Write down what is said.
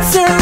answer